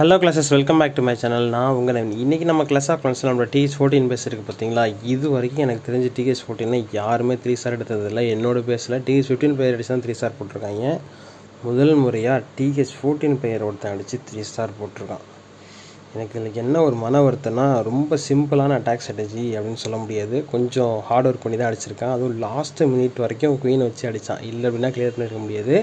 Hello clashers welcome back to my channel நான் உங்கள் இன்றைக்கி நம்ம கிளாஸ் ஆஃப் கிளாஸில் நம்மளோட டிஎஸ் ஃபோர்டின் பேஸ் இருக்குது பார்த்தீங்களா? இது வரைக்கும் எனக்கு தெரிஞ்ச டிஎஸ் ஃபோர்டீனில் யாருமே த்ரீ ஸ்டார் எடுத்ததில்லை. என்னோட பேஸில் டிஎஸ் ஃபிஃப்டீன் பேர் அடிச்சு தான் த்ரீ ஸ்டார் போட்டிருக்காங்க. முதல் முறையாக டிஎஸ் ஃபோர்டீன் பேர் ஒருத்தன் அடித்து த்ரீ ஸ்டார் போட்டிருக்கான். எனக்கு இதில் என்ன ஒரு மன வருத்தம்னா ரொம்ப சிம்பிளான அட்டாக் ஸ்ட்ராட்டஜி அப்படின்னு சொல்ல முடியாது. கொஞ்சம் ஹார்ட் ஒர்க் பண்ணி தான் அடிச்சிருக்கான். அதுவும் லாஸ்ட்டு மினிட் வரைக்கும் குயின் வச்சு அடித்தான் இல்லை அப்படின்னா கிளியர் பண்ணியிருக்க முடியாது.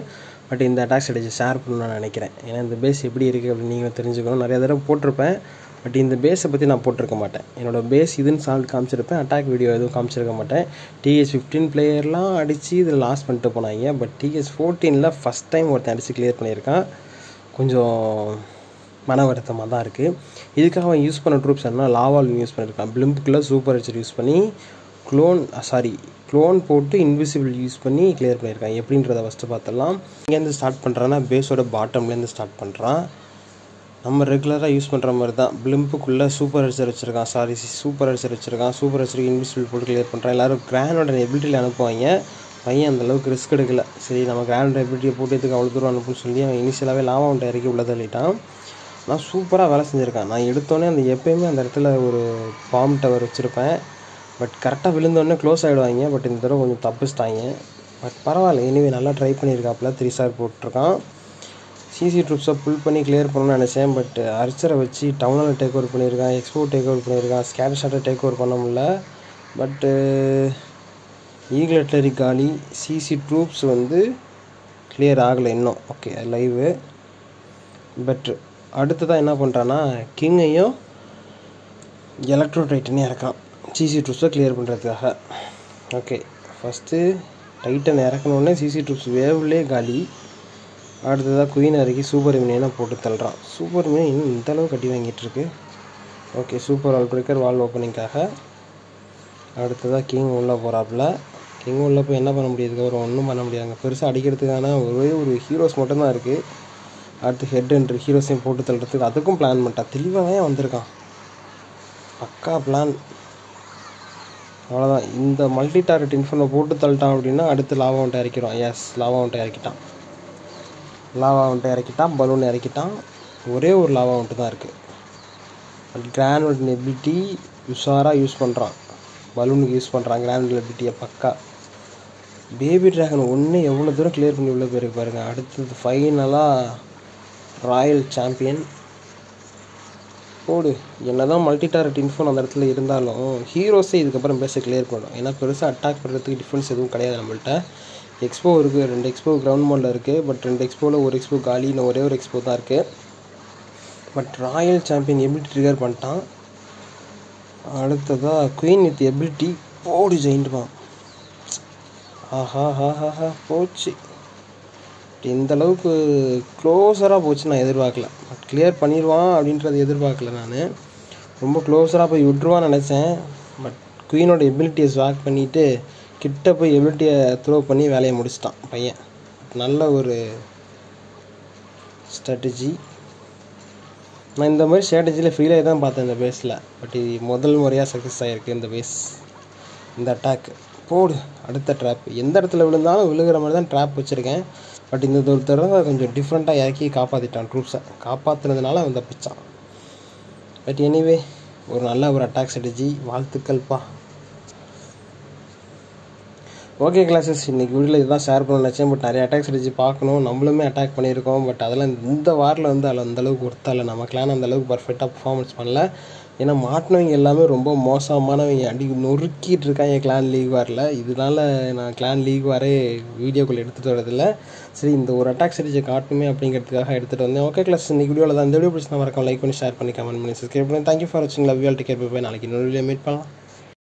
பட் இந்த அட்டாக் அடிச்சு ஷேர் பண்ணணும்னு நான் நினைக்கிறேன். ஏன்னா இந்த பேஸ் எப்படி இருக்குது அப்படின்னு நீங்கள் தெரிஞ்சுக்கணும். நிறைய தடவை போட்டிருப்பேன். பட் இந்த பேஸை பற்றி நான் போட்டிருக்க மாட்டேன். என்னோட பேஸ் இதுன்னு சால்ட் காமிச்சிருப்பேன். அட்டாக் வீடியோ எதுவும் காமிச்சிருக்க மாட்டேன். டிஎஸ் ஃபிஃப்டீன் பிளேயர்லாம் அடித்து இதில் லாஸ் பண்ணிட்டு போனாங்க. பட் டிஎஸ் ஃபோர்டீனில் ஃபஸ்ட் டைம் ஒருத்தன் அடித்து கிளியர் பண்ணியிருக்கான். கொஞ்சம் மன வருத்தமாக தான் இருக்குது இதுக்காக அவன் யூஸ் பண்ண ட்ரூப்ஸ் என்ன லாவால் யூஸ் பண்ணியிருக்கான். பிளிம்புக்குள்ளே சூப்பர் ஹெச்சர் யூஸ் பண்ணி க்ளோன் சாரி க்ளோன் போட்டு இன்விசிபிள் யூஸ் பண்ணி கிளியர் பண்ணியிருக்கான் எப்படின்றத ஃபஸ்ட்டு பார்த்துடலாம் இங்கேருந்து ஸ்டார்ட் பண்ணுறான்னா பேஸோட பாட்டம்லேருந்து ஸ்டார்ட் பண்ணுறான் நம்ம ரெகுலராக யூஸ் பண்ணுற மாதிரி தான். பிளிம்புக்குள்ளே சூப்பர் ஹெச்சர் வச்சுருக்கான். சாரி சூப்பர் ஹெச்சர் வச்சுருக்கான். சூப்பர் ஹெச்சருக்கு இன்விசிபிள் போட்டு கிளியர் பண்ணுறான் எல்லோரும் கிரானோட எபிலிட்டியில் அனுப்புவாங்க. பையன் அந்தளவுக்கு ரிஸ்க் எடுக்கல. சரி நம்ம கிரானோட எபிலிட்டியை போட்டு இதுக்கு அவ்வளோ தூரம் அனுப்புன்னு சொல்லி அவன் இனிஷியலாகவே லாபம் அவன்கிட்ட இறக்கி உள்ள தள்ளிட்டான் நான் சூப்பராக வேலை செஞ்சுருக்கேன். நான் எடுத்தோன்னே அந்த எப்போயுமே அந்த இடத்துல ஒரு பாம் டவர் வச்சுருப்பேன். பட் கரெக்டாக விழுந்தோடனே க்ளோஸ் ஆகிடுவாங்க பட் இந்த தடவை கொஞ்சம் தப்பிச்சிட்டாங்க. பட் பரவாயில்ல. எனிவே நல்லா ட்ரை பண்ணியிருக்காப்புல. த்ரீ ஸ்டார் போட்டிருக்கான். சிசி ட்ரூப்ஸை புல் பண்ணி கிளியர் பண்ணணும்னு நினச்சேன். பட் அர்ச்சரை வச்சு டவுனில் டேக் ஓவர் பண்ணியிருக்கான். எக்ஸ்போ டேக் ஓவர் பண்ணியிருக்கான். ஸ்கேட் ஷாட்டை டேக் ஓவர் பண்ண முடியல. பட்டு ஈகிள் அட்லரி காலி சிசி ட்ரூப்ஸ் வந்து கிளியர் ஆகலை இன்னும். ஓகே லைவு பட் அடுத்ததாக என்ன பண்ணுறான்னா கிங்கையும் எலக்ட்ரோ டைட்டனையும் இறக்கான் சிசி ட்ரூப்ஸை கிளியர் பண்ணுறதுக்காக ஓகே ஃபஸ்ட்டு டைட்டன் இறக்கணுன்னே சிசி ட்ரூப்ஸ் வேவ்லே காலி. அடுத்ததாக குயின் இறக்கி சூப்பர் மினியனை போட்டு தள்ளுறான். சூப்பர் மினியன் இன்னும் இந்தளவு கட்டி வாங்கிட்டுருக்கு okay super wall breaker wall ஓப்பனிங்காக அடுத்ததாக கிங் உள்ளே போகிறாப்புல கிங் உள்ளே போய் என்ன பண்ண முடியாது ஒரு ஒன்றும் பண்ண முடியாதுங்க பெருசாக அடிக்கிறதுக்கான ஒரே ஒரு ஹீரோஸ் மட்டும்தான் இருக்குது அடுத்து ஹெட் என்ட்ரு ஹீரோஸையும் போட்டு தள்ளுறதுக்கு அதுக்கும் பிளான் பண்ணிட்டான். தெளிவாகவே வந்திருக்கான். பக்கா பிளான் அவ்வளோதான் இந்த மல்டி டார்கெட் இன்ஃபோனை போட்டு தள்ளிட்டான் அப்படின்னா அடுத்து லாவா வந்துட்டு இறக்கிறோம் எஸ் லாவா வந்துட்டு இறக்கிட்டான். லாவா வந்துட்டு இறக்கிட்டான் பலூன் இறக்கிட்டான். ஒரே ஒரு லாவா வந்துட்டு தான் இருக்குது கிராண்ட் நெபிலிட்டி உஷாராக யூஸ் பண்ணுறான் பலூனுக்கு யூஸ் பண்ணுறான் கிராண்ட் நெபிலிட்டியை பக்கா. பேபி ட்ராகன் ஒன்று எவ்வளோ தூரம் கிளியர் பண்ணி உள்ளே போயிருக்கு பாருங்கள் அடுத்தது ஃபைனலாக ராயல் சாம்பியன் போடு. என்ன தான் மல்டி டாரட் இன்ஃபோன் அந்த இடத்துல இருந்தாலும் ஹீரோஸே இதுக்கப்புறம் பேச கிளியர் பண்ணும் ஏன்னா பெருசாக அட்டாக் பண்ணுறதுக்கு டிஃப்ரென்ஸ் எதுவும் கிடையாது நம்மள்ட்ட. எக்ஸ்போ இருக்குது ரெண்டு எக்ஸ்போ கிரவுண்ட் மோடில் இருக்குது பட் ரெண்டு எக்ஸ்போவில் ஒரு எக்ஸ்போ காலி இன்னும் ஒரே ஒரு எக்ஸ்போ தான் இருக்குது but royal champion ability trigger பண்ணிட்டான்? அடுத்ததாக குயின் வித் எபிலிட்டி போடு ஜெயின்ட்டுவான் ஆஹா ஹா ஹா போச்சு. இந்த அளவுக்கு க்ளோஸராக போச்சு நான் எதிர்பார்க்கல. கிளியர் பண்ணிடுவான் அப்படின்றத எதிர்பார்க்கல நான். ரொம்ப க்ளோஸராக போய் விட்ருவான்னு நினச்சேன். பட் குயினோட எபிலிட்டியை ஸ்வாக் பண்ணிவிட்டு கிட்ட போய் எபிலிட்டியை த்ரோ பண்ணி வேலையை முடிச்சிட்டான் பையன். நல்ல ஒரு ஸ்ட்ராட்டஜி நான் இந்த மாதிரி ஸ்ட்ராட்டஜியில் ஃபீல் ஆகி தான் பார்த்தேன் இந்த பேஸில் பட் இது முதல் முறையாக சக்ஸஸ் ஆகிருக்கு இந்த பேஸ் இந்த அட்டாக் போடு அடுத்த ட்ராப் எந்த இடத்துல விழுந்தாலும் விழுகிற மாதிரி தான் ட்ராப் வச்சுருக்கேன். பட் இந்த ஒரு தடவை கொஞ்சம் டிஃப்ரெண்ட்டாக இறக்கி காப்பாற்றிட்டான் ட்ரூப்ஸை காப்பாற்றினதுனால அவன் தப்பிச்சான் பட் எனிவே ஒரு நல்ல ஒரு அட்டாக் ஸ்ட்ராட்டஜி வாழ்த்துக்கள்ப்பா ஓகே கிளாஸஸ் இன்றைக்கி வீடியோவில் இதுதான் ஷேர் பண்ண நினச்சேன். பட் நிறைய அட்டாக் ஸ்ட்ராட்டஜி பார்க்கணும். நம்மளுமே அட்டாக் பண்ணியிருக்கோம். பட் அதெல்லாம் இந்த வாரில் வந்து அதில் அந்தளவுக்கு ஒர்த்தாக இல்லை நம்ம கிளான் அந்தளவுக்கு பர்ஃபெக்டாக பர்ஃபார்மன்ஸ் பண்ணல. ஏன்னா மாட்டினவங்க எல்லாமே ரொம்ப மோசமானவங்க. அடி நொறுக்கிட்டு இருக்காங்க கிளான் லீக் வாரில். இதனால நான் கிளான் லீக் வாரே வீடியோக்குள்ளே எடுத்துகிட்டு வரதில்லை. சரி இந்த ஒரு அட்டாக் சீரிஸை காட்டணுமே அப்படிங்கிறதுக்காக எடுத்துகிட்டு வந்தேன். ஓகே கிளாஸ் இன்னைக்கு வீடியோவில் தான். இந்த வீடியோ பிடிச்சி மறக்காம லைக் பண்ணி ஷேர் பண்ணி கமெண்ட் பண்ணி சப்ஸ்கிரைப் பண்ணி. தேங்க்யூ ஃபார் வாட்சிங் love you all take care போய் நாளைக்கு இன்னொரு வீடியோ மீட் பண்ணலாம்.